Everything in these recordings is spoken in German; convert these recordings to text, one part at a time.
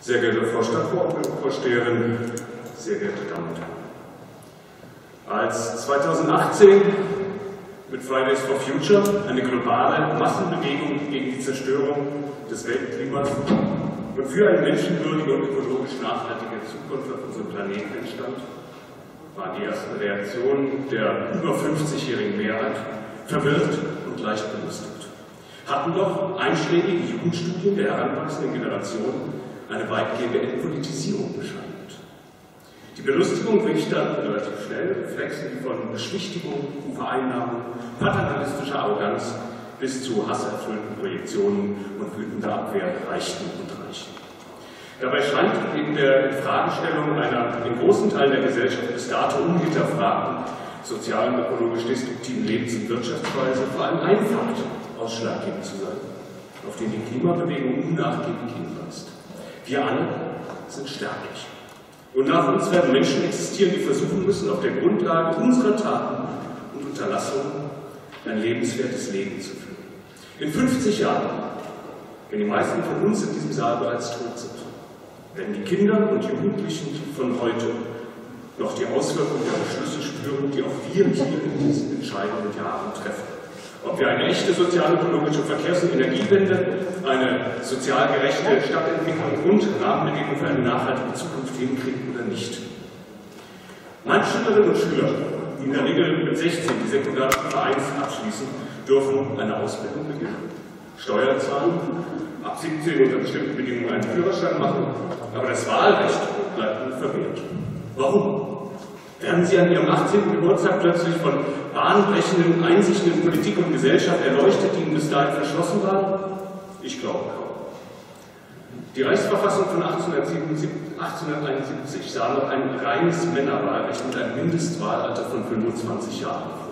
Sehr geehrte Frau Stadtvorsteherin, sehr geehrte Damen und Herren. Als 2018 mit Fridays for Future eine globale Massenbewegung gegen die Zerstörung des Weltklimas und für eine menschenwürdige und ökologisch nachhaltige Zukunft auf unserem Planeten entstand, waren die ersten Reaktionen der über 50-jährigen Mehrheit verwirrt und leicht belustigt. Hatten doch einschlägige Jugendstudien der heranwachsenden Generation eine weitgehende Entpolitisierung bescheinigt. Die Belustigung wich dann relativ schnell Reflexen, von Beschwichtigung, Vereinnahmung, paternalistischer Arroganz bis zu hasserfüllten Projektionen und wütender Abwehr reichten und reichen. Dabei scheint in der Fragestellung einer in großen Teilen der Gesellschaft bis dato unhinterfragten sozialen und ökologisch destruktiven Lebens- und Wirtschaftsweise vor allem ein Fakt ausschlaggebend zu sein, auf den die Klimabewegung unnachgiebig hinweist. Wir alle sind sterblich. Und nach uns werden Menschen existieren, die versuchen müssen, auf der Grundlage unserer Taten und Unterlassungen ein lebenswertes Leben zu führen. In 50 Jahren, wenn die meisten von uns in diesem Saal bereits tot sind, werden die Kinder und Jugendlichen von heute noch die Auswirkungen der Beschlüsse spüren, die auch wir hier in diesen entscheidenden Jahren treffen ob wir eine echte sozial-ökologische Verkehrs- und Energiewende, eine sozial gerechte Stadtentwicklung und Rahmenbedingungen für eine nachhaltige Zukunft hinkriegen oder nicht. Manche Schülerinnen und Schüler, die in der Regel mit 16 die Sekundarstufe 1 abschließen, dürfen eine Ausbildung beginnen, Steuern zahlen, ab 17 unter bestimmten Bedingungen einen Führerschein machen, aber das Wahlrecht bleibt ihnen verwehrt. Warum? Werden Sie an Ihrem 18. Geburtstag plötzlich von bahnbrechenden Einsichten in Politik und Gesellschaft erleuchtet, die Ihnen bis dahin verschlossen waren? Ich glaube kaum. Die Reichsverfassung von 1871 sah noch ein reines Männerwahlrecht mit einem Mindestwahlalter von 25 Jahren vor.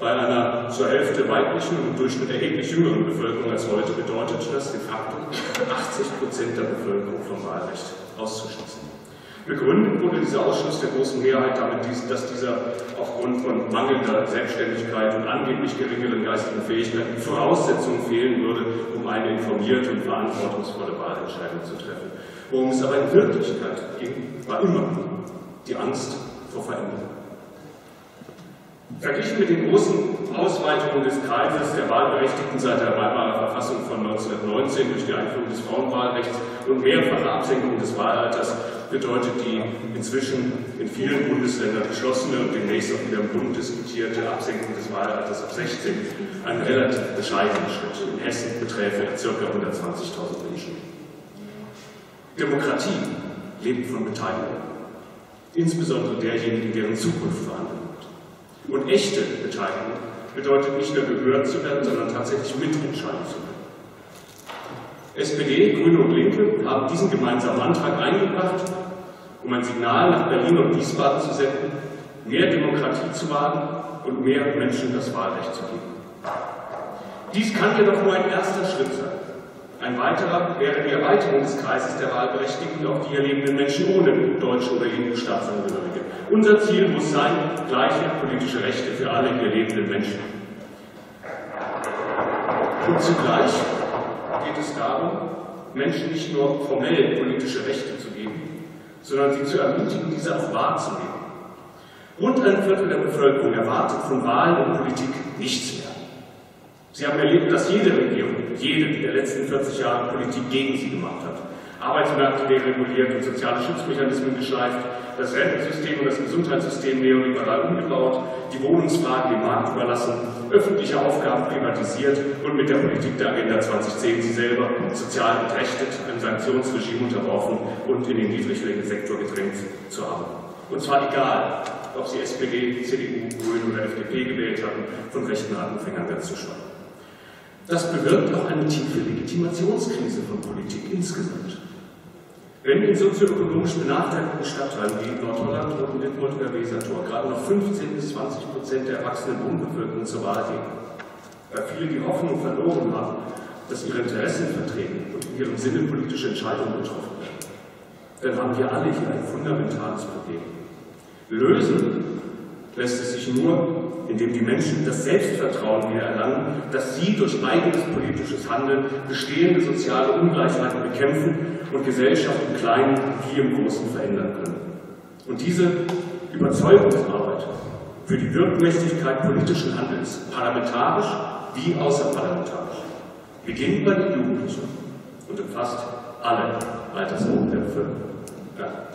Bei einer zur Hälfte weiblichen und im Durchschnitt erheblich jüngeren Bevölkerung als heute bedeutet das de facto 80 Prozent der Bevölkerung vom Wahlrecht auszuschließen. Begründet wurde dieser Ausschluss der großen Mehrheit damit, dass dieser aufgrund von mangelnder Selbstständigkeit und angeblich geringeren geistigen Fähigkeiten Voraussetzungen fehlen würde, um eine informierte und verantwortungsvolle Wahlentscheidung zu treffen. Worum es aber in Wirklichkeit ging, war immer die Angst vor Veränderung. Verglichen mit den großen Ausweitungen des Kreises der Wahlberechtigten seit der Weimarer Verfassung von 1919 durch die Einführung des Frauenwahlrechts und mehrfache Absenkung des Wahlalters bedeutet die inzwischen in vielen Bundesländern beschlossene und demnächst auch wieder im Bund diskutierte Absenkung des Wahlalters auf 16 einen relativ bescheidenen Schritt. In Hessen beträfe er ca. 120.000 Menschen. Demokratie lebt von Beteiligung, insbesondere derjenigen, deren Zukunft verhandelt wird. Und echte Beteiligung bedeutet nicht nur gehört zu werden, sondern tatsächlich mitentscheiden zu können. SPD, Grüne und Linke haben diesen gemeinsamen Antrag eingebracht, um ein Signal nach Berlin und Wiesbaden zu senden, mehr Demokratie zu wagen und mehr Menschen das Wahlrecht zu geben. Dies kann jedoch nur ein erster Schritt sein. Ein weiterer wäre die Erweiterung des Kreises der Wahlberechtigten auf die hier lebenden Menschen ohne deutsche oder EU-Staatsangehörige. Unser Ziel muss sein, gleiche politische Rechte für alle hier lebenden Menschen. Und zugleich geht es darum, Menschen nicht nur formell politische Rechte zu geben, sondern sie zu ermutigen, diese auch wahrzunehmen. Rund ein Viertel der Bevölkerung erwartet von Wahlen und Politik nichts mehr. Sie haben erlebt, dass jede Regierung, jede der letzten 40 Jahre Politik gegen sie gemacht hat. Arbeitsmärkte dereguliert und soziale Schutzmechanismen geschleift, das Rentensystem und das Gesundheitssystem neoliberal umgebaut, die Wohnungsfrage dem Markt überlassen, öffentliche Aufgaben privatisiert und mit der Politik der Agenda 2010 sie selber sozial entrechtet, einem Sanktionsregime unterworfen und in den niedrigschwelligen Sektor gedrängt zu haben. Und zwar egal, ob sie SPD, CDU, Grüne oder FDP gewählt hatten, von rechten Rattenfängern ganz zu schweigen. Das bewirkt auch eine tiefe Legitimationskrise von Politik insgesamt. Wenn in sozioökonomisch benachteiligten Stadtteilen wie Nordholland, Rotenwitmund oder Wesertor gerade noch 15 bis 20 Prozent der erwachsenen Wohnbevölkerung zur Wahl gehen, weil viele die Hoffnung verloren haben, dass ihre Interessen vertreten und in ihrem Sinne politische Entscheidungen getroffen werden, dann haben wir alle hier ein fundamentales Problem. Lösen lässt es sich nur, in dem die Menschen das Selbstvertrauen wieder erlangen, dass sie durch eigenes politisches Handeln bestehende soziale Ungleichheiten bekämpfen und Gesellschaft im Kleinen wie im Großen verändern können. Und diese Überzeugungsarbeit für die Wirkmächtigkeit politischen Handelns, parlamentarisch wie außerparlamentarisch, beginnt bei den Jugendlichen und umfasst alle Altersgruppen. Danke.